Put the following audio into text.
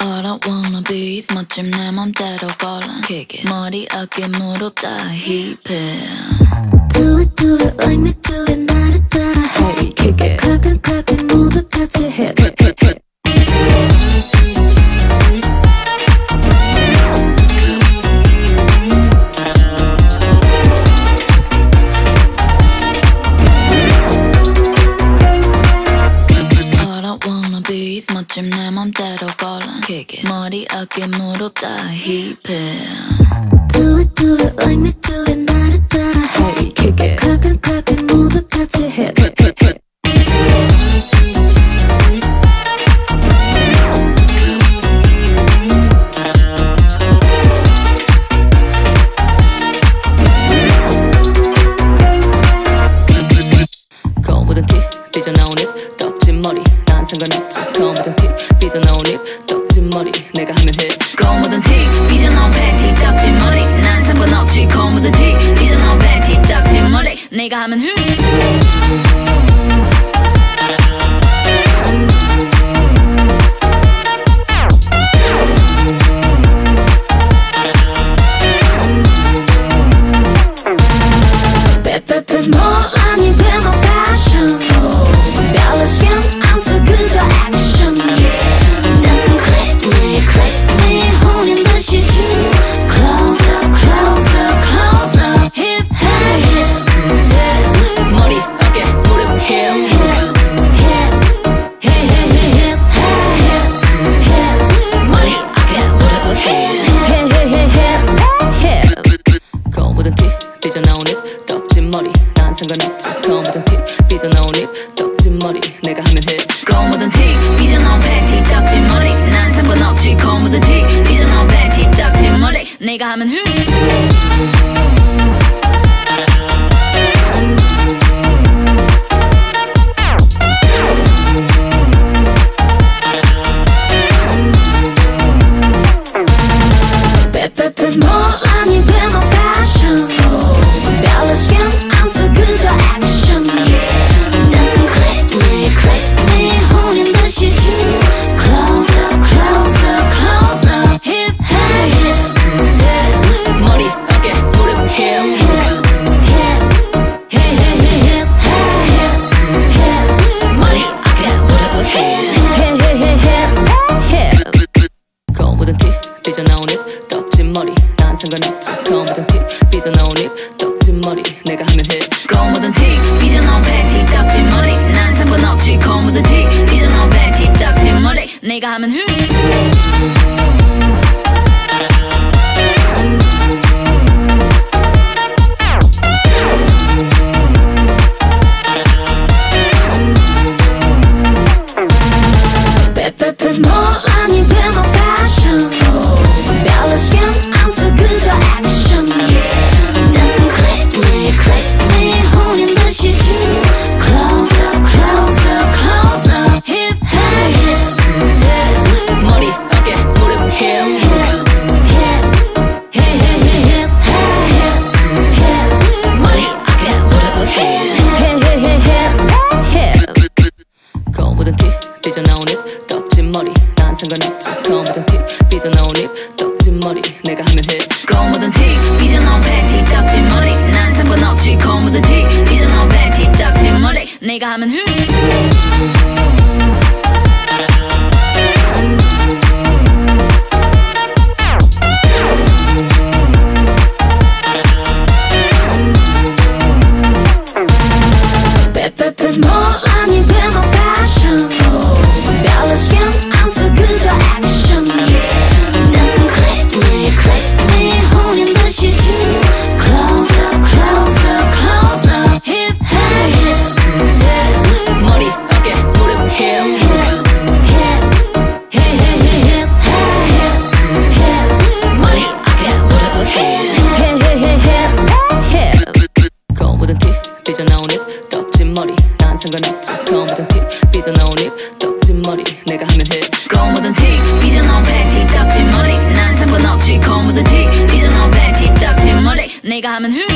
All I wanna be is 멋짐 내 맘대로 걸어 Kick it. 머리 어깨 무릎 다 힙해. Do it do it like me do it. 우리 어깨 힙해 Do it do it like me do it 나를 따라해. Hey, kick it. 가끔 가끔 모두 같이 hit it 내가 하면 흠. 내가 하면 흠. 내가 하면 흠. 검은 티 삐져나온 입 떡진 머리. 난 상관없지. 검은 티 삐져나온 입 떡진 머리. 내가 하면 해. 검은 티 삐져나온 팬티 떡진 머리. 난 상관없지. 검은 티 삐져나온 팬티 떡진 머리. 내가 하면 해. geheimen Hymnen.